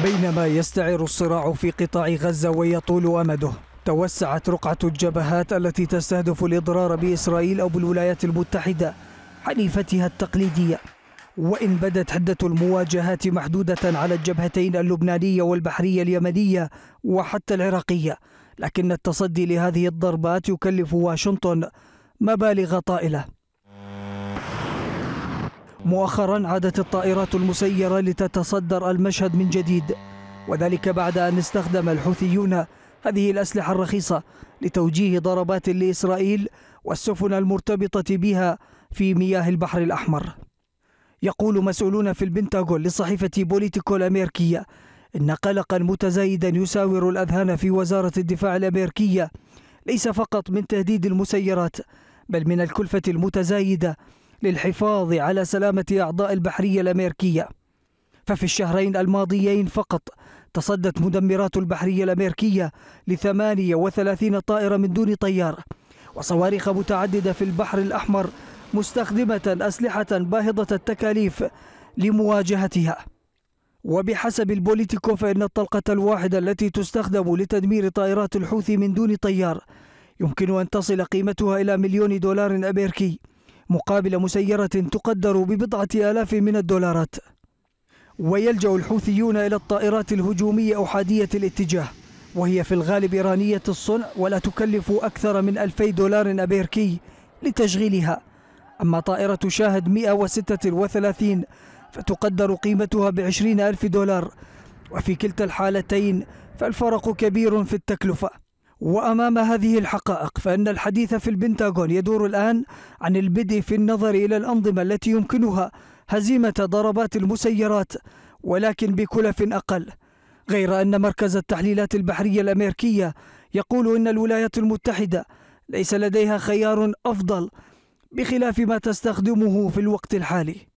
بينما يستعر الصراع في قطاع غزة ويطول أمده. توسعت رقعة الجبهات التي تستهدف الإضرار بإسرائيل أو بالولايات المتحدة حليفتها التقليدية. وإن بدت حدة المواجهات محدودة على الجبهتين اللبنانية والبحرية اليمنية وحتى العراقية لكن التصدي لهذه الضربات يكلف واشنطن مبالغ طائلة. مؤخرا عادت الطائرات المسيرة لتتصدر المشهد من جديد وذلك بعد أن استخدم الحوثيون هذه الأسلحة الرخيصة لتوجيه ضربات لإسرائيل والسفن المرتبطة بها في مياه البحر الأحمر. يقول مسؤولون في البنتاغون لصحيفة بوليتيكو الأمريكية إن قلقا متزايدا يساور الأذهان في وزارة الدفاع الأمريكية ليس فقط من تهديد المسيرات بل من الكلفة المتزايدة للحفاظ على سلامة أعضاء البحرية الأمريكية. ففي الشهرين الماضيين فقط تصدت مدمرات البحرية الأمريكية لثمانية وثلاثين طائرة من دون طيار وصواريخ متعددة في البحر الأحمر مستخدمة أسلحة باهظة التكاليف لمواجهتها. وبحسب البوليتيكو فإن الطلقة الواحدة التي تستخدم لتدمير طائرات الحوثي من دون طيار يمكن أن تصل قيمتها إلى مليون دولار أمريكي. مقابل مسيرة تقدر ببضعة آلاف من الدولارات. ويلجأ الحوثيون إلى الطائرات الهجومية أحادية الاتجاه وهي في الغالب إيرانية الصنع ولا تكلف أكثر من ألفي دولار أمريكي لتشغيلها. أما طائرة شاهد 136 فتقدر قيمتها بعشرين ألف دولار. وفي كلتا الحالتين فالفرق كبير في التكلفة. وأمام هذه الحقائق فإن الحديث في البنتاغون يدور الآن عن البدء في النظر إلى الأنظمة التي يمكنها هزيمة ضربات المسيرات ولكن بكلف أقل. غير أن مركز التحليلات البحرية الأمريكية يقول إن الولايات المتحدة ليس لديها خيار أفضل بخلاف ما تستخدمه في الوقت الحالي.